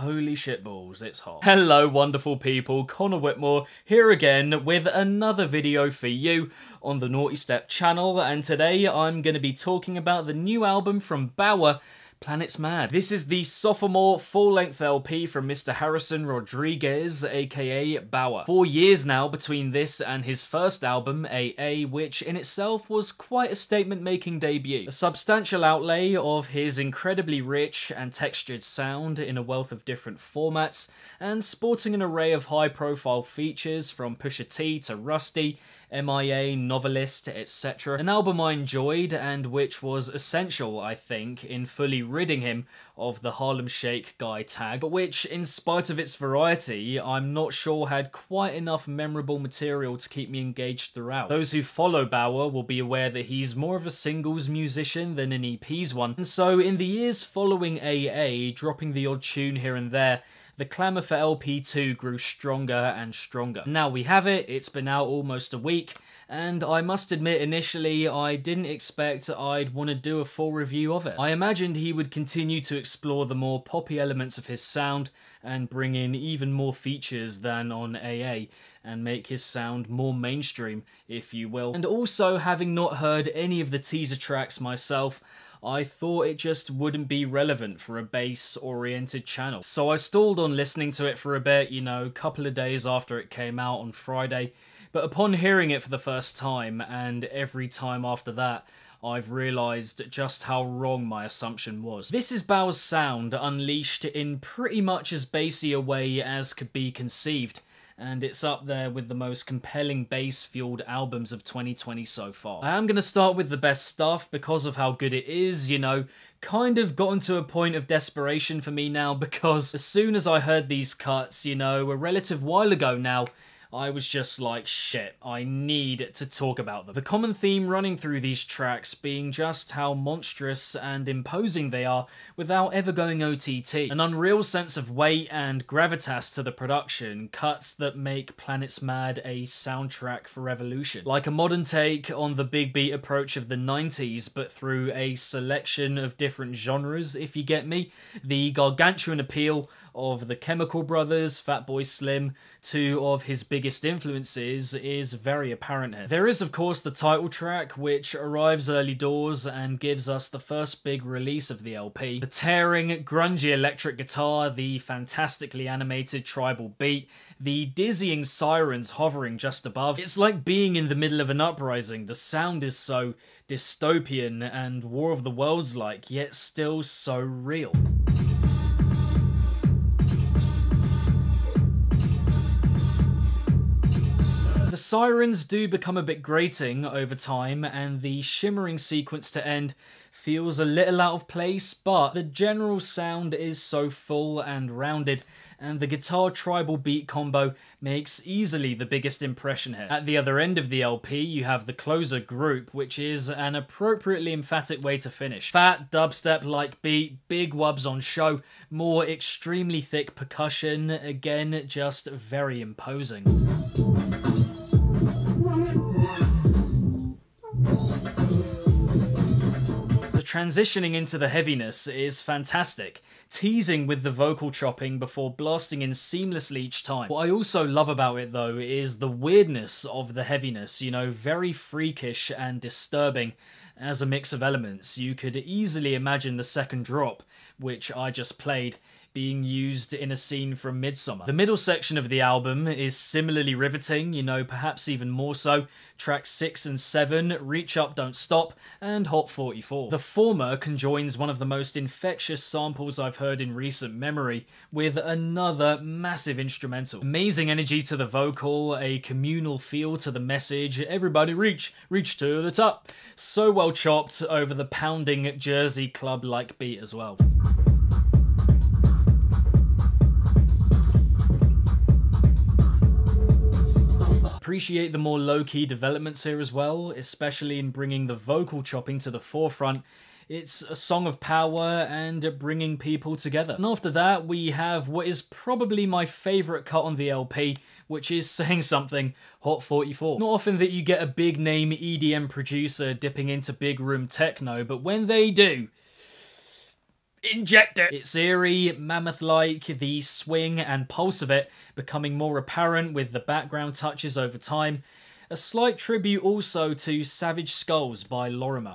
Holy shitballs, it's hot. Hello, wonderful people. Connor Whitmore here again with another video for you on the Nawtystep channel, and today I'm going to be talking about the new album from Baauer Planets Mad. This is the sophomore full-length LP from Mr. Harrison Rodriguez, aka Baauer. Four years now between this and his first album, AA, which in itself was quite a statement-making debut. A substantial outlay of his incredibly rich and textured sound in a wealth of different formats, and sporting an array of high-profile features from Pusha T to Rustie, MIA, Novelist, etc. An album I enjoyed and which was essential, I think, in fully ridding him of the Harlem Shake guy tag, but which, in spite of its variety, I'm not sure had quite enough memorable material to keep me engaged throughout. Those who follow Baauer will be aware that he's more of a singles musician than an EPs one, and so in the years following AA, dropping the odd tune here and there, the clamour for LP2 grew stronger and stronger. Now we have it, it's been out almost a week, and I must admit initially I didn't expect I'd want to do a full review of it. I imagined he would continue to explore the more poppy elements of his sound and bring in even more features than on AA and make his sound more mainstream, if you will. And also, having not heard any of the teaser tracks myself, I thought it just wouldn't be relevant for a bass-oriented channel. So I stalled on listening to it for a bit, you know, couple of days after it came out on Friday, but upon hearing it for the first time, and every time after that, I've realised just how wrong my assumption was. This is Baauer's sound unleashed in pretty much as bassy a way as could be conceived and it's up there with the most compelling bass-fueled albums of 2020 so far. I am going to start with the best stuff because of how good it is, you know, kind of gotten to a point of desperation for me now because as soon as I heard these cuts, you know, a relative while ago now, I was just like, shit, I need to talk about them. The common theme running through these tracks being just how monstrous and imposing they are without ever going OTT. An unreal sense of weight and gravitas to the production, cuts that make Planets Mad a soundtrack for revolution. Like a modern take on the big beat approach of the 90s, but through a selection of different genres, if you get me. The gargantuan appeal of the Chemical Brothers, Fatboy Slim, two of his biggest influences, is very apparent here. There is, of course, the title track, which arrives early doors and gives us the first big release of the LP. The tearing, grungy electric guitar, the fantastically animated tribal beat, the dizzying sirens hovering just above. It's like being in the middle of an uprising. The sound is so dystopian and War of the Worlds like, yet still so real. The sirens do become a bit grating over time, and the shimmering sequence to end feels a little out of place, but the general sound is so full and rounded, and the guitar tribal beat combo makes easily the biggest impression here. At the other end of the LP, you have the closer group, which is an appropriately emphatic way to finish. Fat, dubstep-like beat, big wubs on show, more extremely thick percussion, again, just very imposing. Transitioning into the heaviness is fantastic, teasing with the vocal chopping before blasting in seamlessly each time. What I also love about it though is the weirdness of the heaviness, you know, very freakish and disturbing as a mix of elements. You could easily imagine the second drop, which I just played, being used in a scene from Midsommar. The middle section of the album is similarly riveting, you know, perhaps even more so. Tracks 6 and 7, Reach Up Don't Stop, and Hot 44. The former conjoins one of the most infectious samples I've heard in recent memory, with another massive instrumental. Amazing energy to the vocal, a communal feel to the message, everybody reach, reach to the top. So well chopped over the pounding Jersey club-like beat as well. Appreciate the more low-key developments here as well, especially in bringing the vocal chopping to the forefront. It's a song of power and bringing people together. And after that, we have what is probably my favourite cut on the LP, which is Saying Something, Hot 44. Not often that you get a big name EDM producer dipping into big room techno, but when they do, Inject it! It's eerie, mammoth-like, the swing and pulse of it becoming more apparent with the background touches over time. A slight tribute also to Savage Skulls by Lorimer.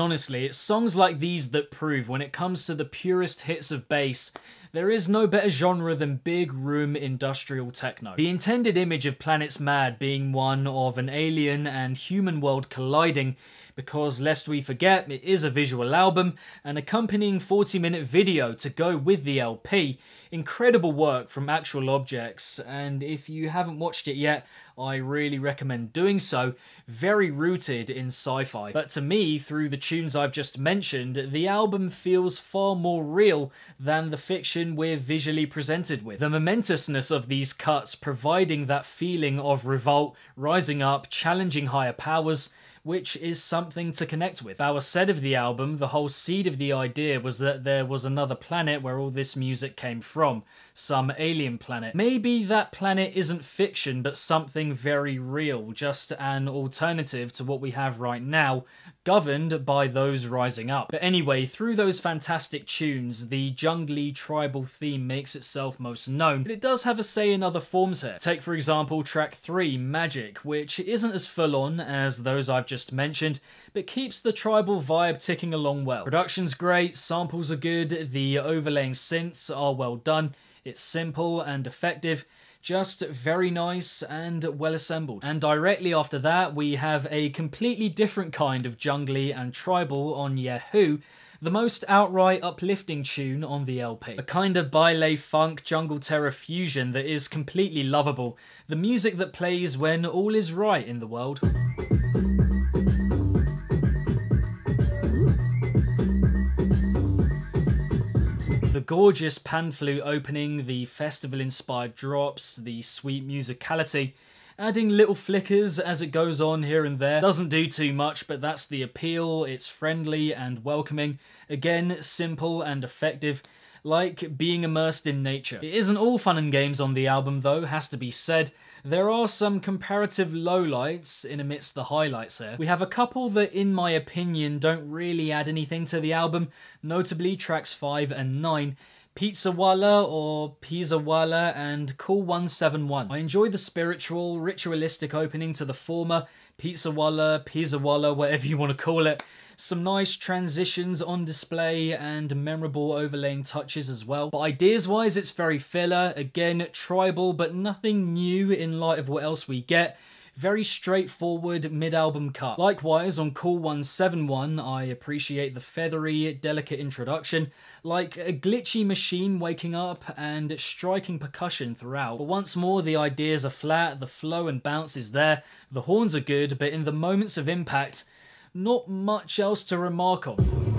And honestly, it's songs like these that prove when it comes to the purest hits of bass, there is no better genre than big room industrial techno. The intended image of Planets Mad being one of an alien and human world colliding because lest we forget, it is a visual album, an accompanying 40 minute video to go with the LP. Incredible work from Actual Objects, and if you haven't watched it yet, I really recommend doing so. Very rooted in sci-fi. But to me, through the tunes I've just mentioned, the album feels far more real than the fiction we're visually presented with. The momentousness of these cuts providing that feeling of revolt, rising up, challenging higher powers, which is something to connect with. Baauer said of the album, the whole seed of the idea was that there was another planet where all this music came from, some alien planet. Maybe that planet isn't fiction, but something very real, just an alternative to what we have right now, governed by those rising up. But anyway, through those fantastic tunes, the jungly tribal theme makes itself most known, but it does have a say in other forms here. Take for example track 3, Magic, which isn't as full on as those I've just mentioned, but keeps the tribal vibe ticking along well. Production's great, samples are good, the overlaying synths are well done, it's simple and effective, just very nice and well assembled. And directly after that, we have a completely different kind of jungly and tribal on Yehoo, the most outright uplifting tune on the LP. A kind of baile funk jungle terror fusion that is completely lovable, the music that plays when all is right in the world. Gorgeous pan flute opening, the festival-inspired drops, the sweet musicality, adding little flickers as it goes on here and there. Doesn't do too much, but that's the appeal. It's friendly and welcoming. Again, simple and effective like being immersed in nature. It isn't all fun and games on the album though, has to be said. There are some comparative lowlights in amidst the highlights here. We have a couple that, in my opinion, don't really add anything to the album, notably tracks 5 and 9. Pizzawala or Pizzawala and Cool 171. I enjoy the spiritual, ritualistic opening to the former, Pizzawala, Pizza Walla, whatever you want to call it. Some nice transitions on display and memorable overlaying touches as well. But ideas-wise, it's very filler. Again, tribal, but nothing new in light of what else we get very straightforward mid-album cut. Likewise, on Cool 171, I appreciate the feathery, delicate introduction, like a glitchy machine waking up and striking percussion throughout. But once more, the ideas are flat, the flow and bounce is there, the horns are good, but in the moments of impact, not much else to remark on.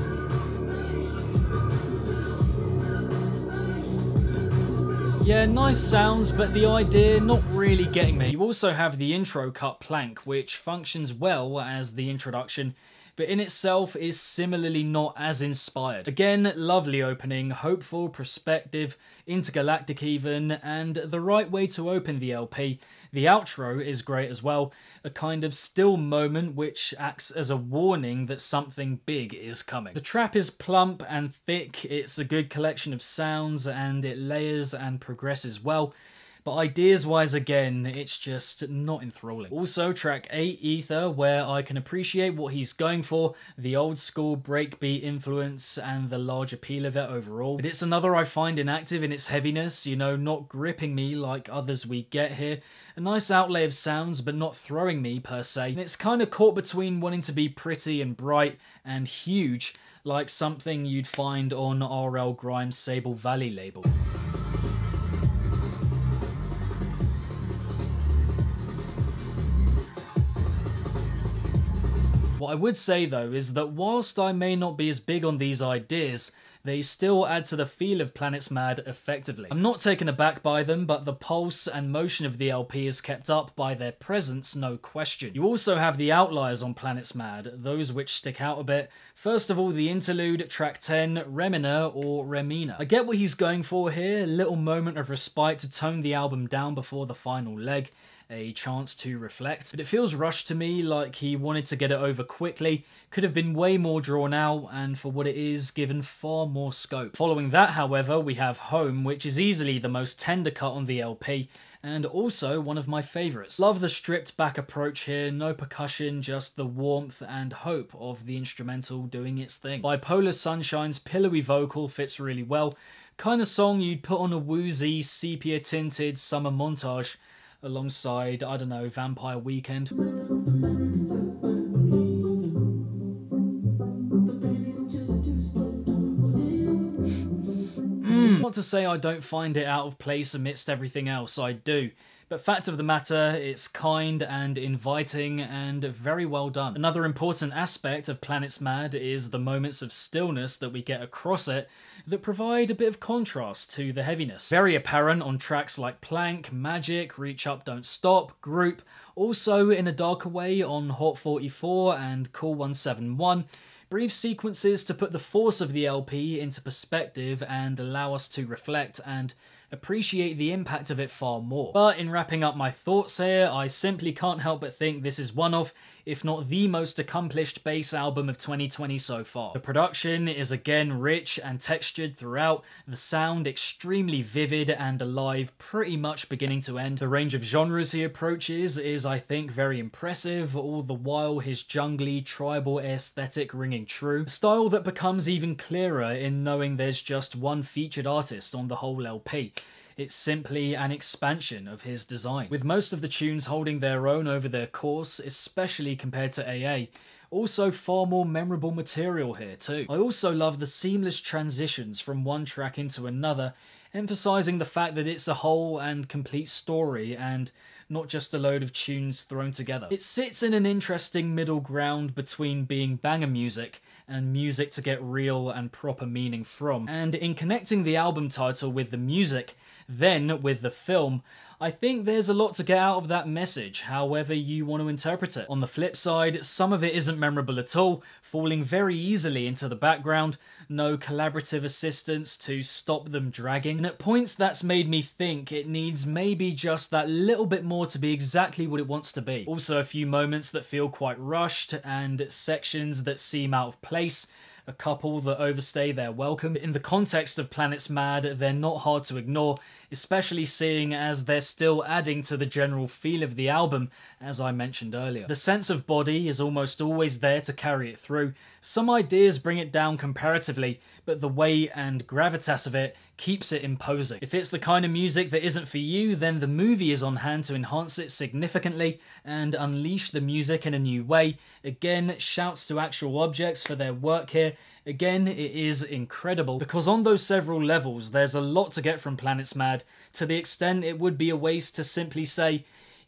Yeah, nice sounds, but the idea not really getting me. You also have the intro cut plank, which functions well as the introduction but in itself is similarly not as inspired. Again, lovely opening, hopeful, prospective, intergalactic even, and the right way to open the LP. The outro is great as well, a kind of still moment which acts as a warning that something big is coming. The trap is plump and thick, it's a good collection of sounds, and it layers and progresses well. But ideas-wise, again, it's just not enthralling. Also, track 8, Aether, where I can appreciate what he's going for, the old school breakbeat influence and the large appeal of it overall. But it's another I find inactive in its heaviness, you know, not gripping me like others we get here. A nice outlay of sounds, but not throwing me per se. And it's kind of caught between wanting to be pretty and bright and huge, like something you'd find on RL Grime's Sable Valley label. What I would say though is that whilst I may not be as big on these ideas, they still add to the feel of Planets Mad effectively. I'm not taken aback by them, but the pulse and motion of the LP is kept up by their presence, no question. You also have the outliers on Planets Mad, those which stick out a bit. First of all, the interlude, track 10, Remina or Remina. I get what he's going for here, a little moment of respite to tone the album down before the final leg. A chance to reflect. But it feels rushed to me, like he wanted to get it over quickly, could have been way more drawn out, and for what it is, given far more scope. Following that, however, we have Home, which is easily the most tender cut on the LP, and also one of my favourites. Love the stripped back approach here, no percussion, just the warmth and hope of the instrumental doing its thing. Bipolar Sunshine's pillowy vocal fits really well, kind of song you'd put on a woozy, sepia tinted summer montage alongside, I don't know, Vampire Weekend. Not to say I don't find it out of place amidst everything else, I do. But fact of the matter, it's kind and inviting and very well done. Another important aspect of Planets Mad is the moments of stillness that we get across it that provide a bit of contrast to the heaviness. Very apparent on tracks like Plank, Magic, Reach Up Don't Stop, Group, also in a darker way on Hot 44 and Cool 171, brief sequences to put the force of the LP into perspective and allow us to reflect and appreciate the impact of it far more. But in wrapping up my thoughts here, I simply can't help but think this is one of, if not the most accomplished bass album of 2020 so far. The production is again rich and textured throughout, the sound extremely vivid and alive pretty much beginning to end. The range of genres he approaches is I think very impressive, all the while his jungly tribal aesthetic ringing true. A style that becomes even clearer in knowing there's just one featured artist on the whole LP. It's simply an expansion of his design, with most of the tunes holding their own over their course, especially compared to AA. Also far more memorable material here too. I also love the seamless transitions from one track into another, emphasising the fact that it's a whole and complete story and not just a load of tunes thrown together. It sits in an interesting middle ground between being banger music and music to get real and proper meaning from. And in connecting the album title with the music, then with the film, I think there's a lot to get out of that message, however you want to interpret it. On the flip side, some of it isn't memorable at all, falling very easily into the background, no collaborative assistance to stop them dragging, and at points that's made me think it needs maybe just that little bit more to be exactly what it wants to be. Also a few moments that feel quite rushed, and sections that seem out of place, a couple that overstay their welcome. In the context of Planets Mad, they're not hard to ignore, especially seeing as they're still adding to the general feel of the album, as I mentioned earlier. The sense of body is almost always there to carry it through. Some ideas bring it down comparatively, but the weight and gravitas of it keeps it imposing. If it's the kind of music that isn't for you, then the movie is on hand to enhance it significantly and unleash the music in a new way. Again, shouts to Actual Objects for their work here. Again, it is incredible because on those several levels, there's a lot to get from Planets Mad. To the extent it would be a waste to simply say,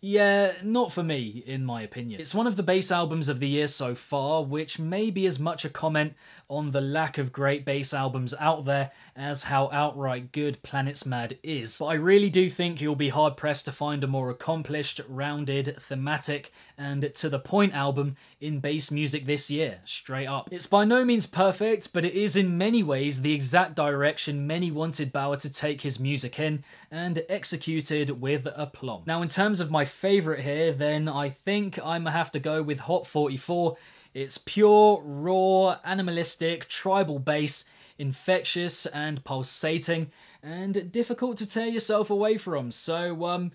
yeah, not for me, in my opinion. It's one of the bass albums of the year so far, which may be as much a comment on the lack of great bass albums out there as how outright good Planets Mad is. But I really do think you'll be hard pressed to find a more accomplished, rounded, thematic, and to the point album in bass music this year, straight up. It's by no means perfect, but it is in many ways the exact direction many wanted Baauer to take his music in, and executed with aplomb. Now in terms of my favourite here, then I think I'm gonna have to go with Hot 44. It's pure, raw, animalistic, tribal bass, infectious and pulsating, and difficult to tear yourself away from. So, um,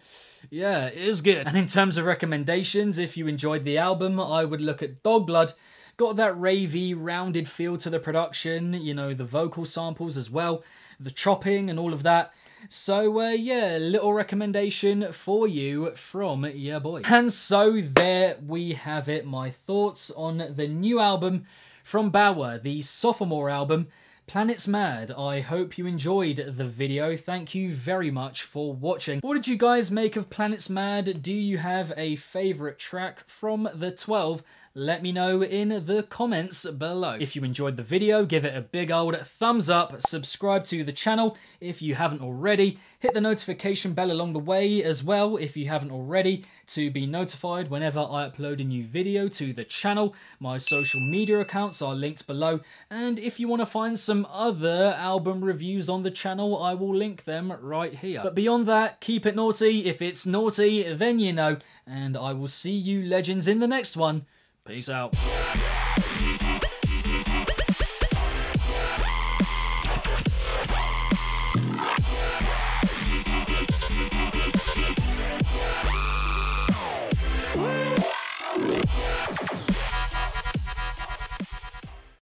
yeah, it is good. And in terms of recommendations, if you enjoyed the album, I would look at Dog Blood. Got that ravey, rounded feel to the production, you know, the vocal samples as well, the chopping and all of that. So, uh, yeah, little recommendation for you from your boy. And so there we have it, my thoughts on the new album from Baauer, the sophomore album, Planets Mad. I hope you enjoyed the video. Thank you very much for watching. What did you guys make of Planets Mad? Do you have a favourite track from the 12? Let me know in the comments below. If you enjoyed the video, give it a big old thumbs up, subscribe to the channel if you haven't already, hit the notification bell along the way as well if you haven't already to be notified whenever I upload a new video to the channel. My social media accounts are linked below, and if you want to find some other album reviews on the channel, I will link them right here. But beyond that, keep it naughty. If it's naughty, then you know, and I will see you legends in the next one. Peace out.